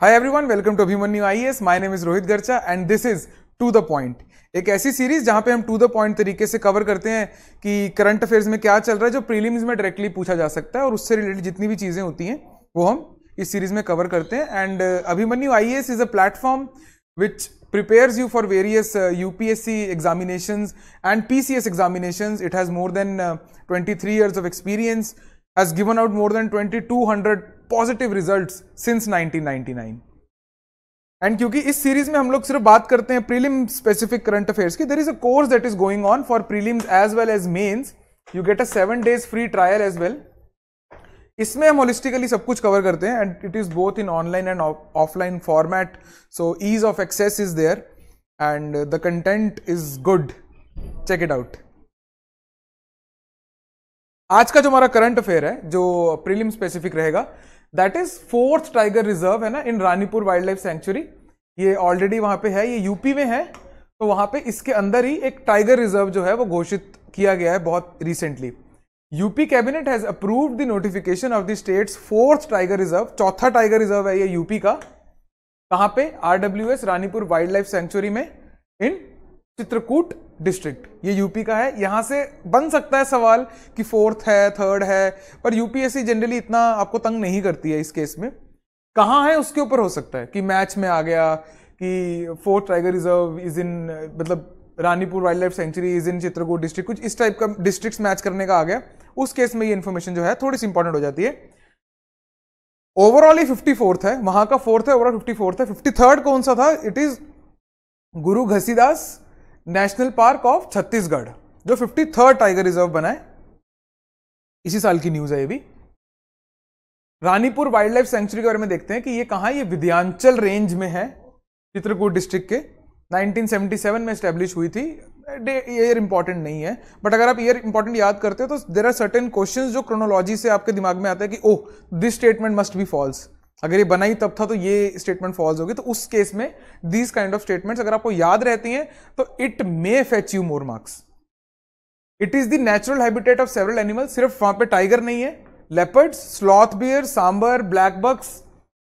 Hi everyone welcome to Abhimanyu IAS my name is Rohit Garcha and this is to the point एक ऐसी series जहाँ पे हम to the point तरीके से कवर करते हैं कि करंट अफेयर्स में क्या चल रहा है जो प्रीलिम्स में डायरेक्टली पूछा जा सकता है और उससे रिलेटेड जितनी भी चीज़ें होती हैं वो हम इस सीरीज़ में कवर करते हैं। And Abhimanyu IAS is a platform which prepares you for various uh, UPSC examinations and PCS examinations. It has more than uh, 23 years of experience, has given out more than 2200 positive result since 1999 and क्योंकि इस series में हम लोग सिर्फ़ बात करते हैं prelim specific current affairs की there is a course that is going on for prelims as well as mains you get a seven days free trial as well इसमें हम होलिस्टिकली सब कुछ कवर करते हैं and it is both in online and offline format so ease of access is there and the content is good check it out आज का जो हमारा करंट अफेयर है, जो प्रीलिम स्पेसिफिक रहेगा that is fourth tiger reserve है ना in Ranipur wildlife sanctuary ये ऑलरेडी वहाँ पे है, ये यूपी में है तो वहाँ पे इसके अंदर ही एक टाइगर रिज़र्व जो है, वो घोषित किया गया है बहुत recently UP cabinet has approved the notification of the state's fourth tiger reserve चौथा टाइगर रिज़र्व है ये यूपी का. कहाँ पे? R W Ranipur wildlife sanctuary में इन चित्रकूट डिस्ट्रिक्ट ये यूपी का है। यहाँ से बन सकता है सवाल कि फोर्थ है थर्ड है, पर यूपीएससी जनरली इतना आपको तंग नहीं करती है इस केस में। कहाँ है उसके ऊपर हो सकता है कि मैच में आ गया, कि fourth tiger reserve is in मतलब Ranipur wildlife sanctuary is in Chitrakoot district कुछ इस टाइप का डिस्ट्रिक्ट मैच करने का आ गया। उस केस में ये इन्फॉर्मेशन जो है थोड़ी सी इंपॉर्टेंट हो जाती है। ओवरऑल ही फिफ्टी फोर्थ है, वहाँ का फोर्थ है ओवरऑल फिफ्टी फोर्थ है। फिफ्टी थर्ड कौन सा था? It is Guru Ghasidas national park of Chhattisgarh, जो फिफ्टी थर्ड टाइगर रिज़र्व बना है। इसी साल की न्यूज़ है ये भी। रानीपुर वाइल्ड लाइफ सेंचुरी के बारे में देखते हैं कि ये कहा, ये विद्यांचल रेंज में है, चित्रकूट डिस्ट्रिक्ट के। 1977 में स्टैब्लिश हुई थी। ईयर इंपॉर्टेंट नहीं है। बट अगर आप ईयर इंपॉर्टेंट याद करते हो तो देर आर सर्टेन क्वेश्चन जो क्रोनोलॉजी से आपके दिमाग में आता है कि, ओह this statement must be false अगर ये बनाई तब था तो ये स्टेटमेंट फॉल्स होगी। तो उस केस में दीज काइंड ऑफ़ स्टेटमेंट्स अगर आपको याद रहती हैं तो it may fetch you more marks it is the natural habitat of several animal सिर्फ़ वहाँ पे टाइगर नहीं है। Leopard sloth bear sambar blackbucks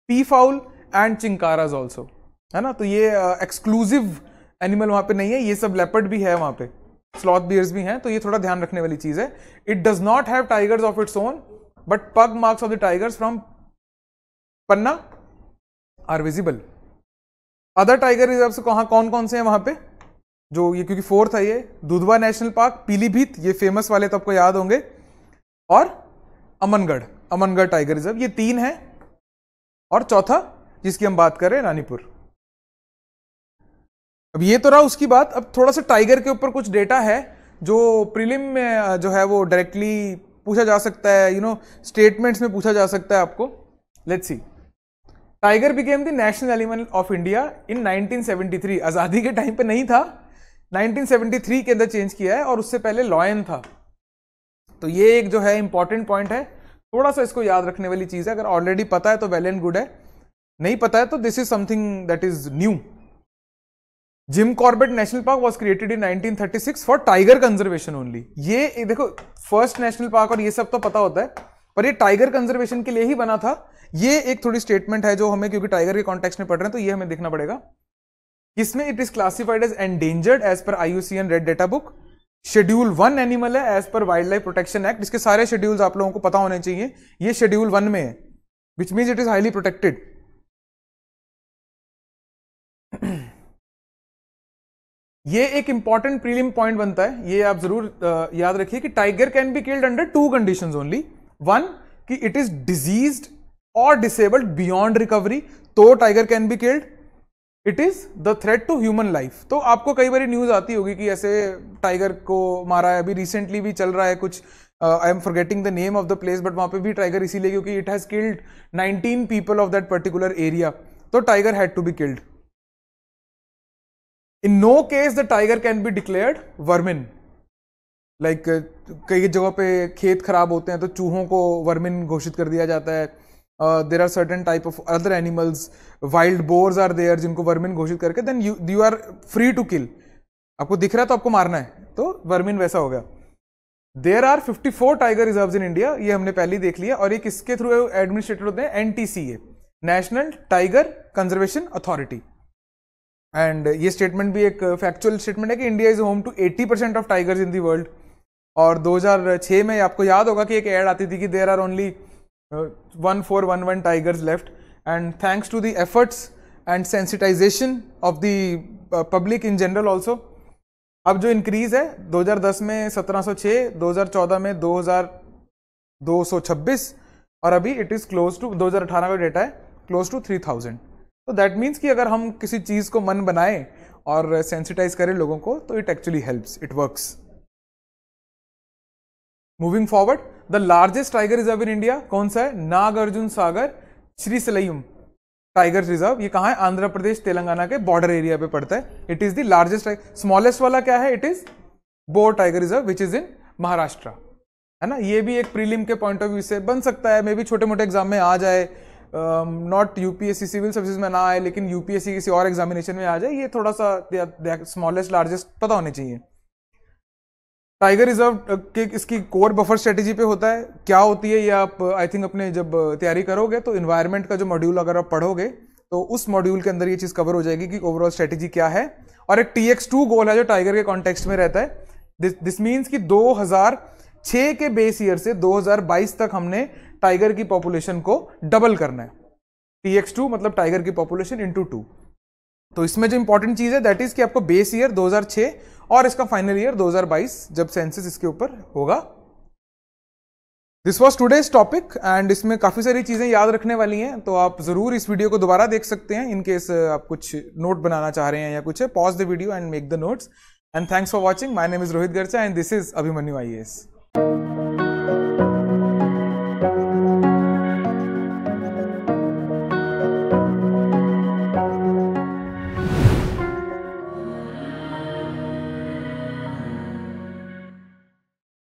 peafowl and chinkaras also है ना? तो ये एक्सक्लूसिव uh, एनिमल वहाँ पे नहीं है। ये सब लेपर्ड भी है वहाँ पे। स्लॉथ बियर्स भी हैं। तो ये थोड़ा ध्यान रखने वाली चीज़ है। It does not have tigers of its own but pug marks of the tigers from Panna are visible other tiger reserve कहा कौन कौन से हैं वहाँ पे? जो ये क्योंकि फोर्थ है ये, दुधवा नेशनल पार्क पीलीभीत, ये फ़ेमस वाले तो आपको याद होंगे। और अमनगढ़ अमनगढ़ टाइगर रिज़र्व ये तीन है। और चौथा, जिसकी हम बात कर रहे हैं, रानीपुर। अब ये तो रहा उसकी बात, अब थोड़ा सा टाइगर के ऊपर कुछ डेटा है, जो प्रीलिम में, जो है वो डायरेक्टली पूछा जा सकता है यू नो स्टेटमेंट्स में पूछा जा सकता है आपको। Let's see tiger became the national animal of India in 1973 आज़ादी के टाइम पे नहीं था। 1973 के अंदर चेंज किया है और उससे पहले लॉयन था। तो ये एक जो है इंपॉर्टेंट पॉइंट है। थोड़ा सा इसको याद रखने वाली चीज़ है। अगर ऑलरेडी पता है तो वेल एंड गुड है। नहीं पता है तो this is something that is new Jim Corbett national park was created in 1936 for tiger conservation only ये देखो फ़र्स्ट नेशनल पार्क और ये सब तो पता होता है। पर ये टाइगर कंजर्वेशन के लिए ही बना था। ये एक थोड़ी स्टेटमेंट है जो हमें, क्योंकि टाइगर के कॉन्टेक्स्ट में पढ़ रहे हैं तो ये हमें देखना पड़ेगा। इसमें it is classified as endangered as per IUCN red data book schedule one animal है as per wildlife protection act इसके सारे शेड्यूल्स आप लोगों को पता होने चाहिए। ये शेड्यूल वन में है which means it is highly protected ये एक इंपॉर्टेंट प्रीलिम पॉइंट बनता है। ये आप ज़रूर याद रखिए कि tiger can be killed under two conditions only one कि इट इज़ डिजीज्ड और डिसेबल्ड बियॉन्ड रिकवरी तो tiger can be killed it is the threat to human life तो आपको कई बार न्यूज़ आती होगी कि ऐसे टाइगर को मारा है, अभी रिसेंटली भी चल रहा है कुछ I am forgetting the name of the place but वहाँ पे भी टाइगर इसीलिए क्योंकि it has killed 19 people of that particular area तो tiger had to be killed in no case the tiger can be declared vermin like कई जगहों पे खेत खराब होते हैं तो चूहों को वर्मिन घोषित कर दिया जाता है। There are certain type of other animals wild boars are there जिनको वर्मिन घोषित करके then you you are free to kill आपको दिख रहा है तो आपको मारना है। तो वर्मिन वैसा हो गया। There are 54 tiger reserve in India ये हमने पहले ही देख लिया और ये किसके थ्रू एडमिनिस्ट्रेटेड होते हैं N T C A national tiger conservation authority and ये स्टेटमेंट भी एक फैक्चुअल स्टेटमेंट है कि India is home to 80 percent of tigers in the world और 2006 में आपको याद होगा कि एक एड आती थी कि there are only one four one one tigers left and thanks to the efforts and sensitization of the public in general also अब जो इंक्रीज है 2010 में 1706 2014 में 2226 और अभी इट इज़ क्लोज टू 2018 का डेटा है क्लोज टू 3000 तो दैट मीन्स कि अगर हम किसी चीज़ को मन बनाए और सेंसिटाइज करें लोगों को तो it actually helps it works moving forward the largest tiger reserve in India कौन सा है? Nagarjuna Sagar Srisailam tiger reserve ये कहा है? आंध्र प्रदेश, तेलंगाना के बॉर्डर एरिया पे पड़ता है. It is the largest smallest वाला क्या है? It is Bor tiger reserve which is in Maharashtra है ना? ये भी एक प्रीलिम के पॉइंट ऑफ़ व्यू से बन सकता है. मे भी छोटे मोटे एग्ज़ाम में आ जाए. नॉट यूपीएससी सिविल सर्विसेज़ में ना आए, लेकिन यूपीएससी किसी और एग्जामिनेशन में आ जाए, ये थोड़ा सा स्मॉलेस्ट लार्जेस्ट पता होने चाहिए. टाइगर रिज़र्व के इसकी कोर बफर स्ट्रेटेजी पे होता है। क्या होती है ये आप आई थिंक अपने जब तैयारी करोगे तो इन्वायरमेंट का जो मॉड्यूल अगर आप पढ़ोगे तो उस मॉड्यूल के अंदर ये चीज़ कवर हो जाएगी कि ओवरऑल स्ट्रेटेजी क्या है। और एक टी एक्स टू गोल है जो टाइगर के कॉन्टेक्स्ट में रहता है। दिस मीन्स कि 2006 के बेस ईयर से 2022 तक हमने टाइगर की पॉपुलेशन को डबल करना है। टी एक्स टू मतलब टाइगर की पॉपुलेशन इंटू टू तो इसमें जो इंपॉर्टेंट चीज़ है दैट इज़ कि आपको बेस ईयर 2006 और इसका फाइनल ईयर 2022 जब सेंसिस इसके ऊपर होगा। This was today's topic and इसमें काफ़ी सारी चीज़ें याद रखने वाली हैं तो आप ज़रूर इस वीडियो को दोबारा देख सकते हैं इनकेस आप कुछ नोट बनाना चाह रहे हैं या कुछ है pause the video and make the notes and thanks for watching my name is Rohit Garcha and this is Abhimanyu I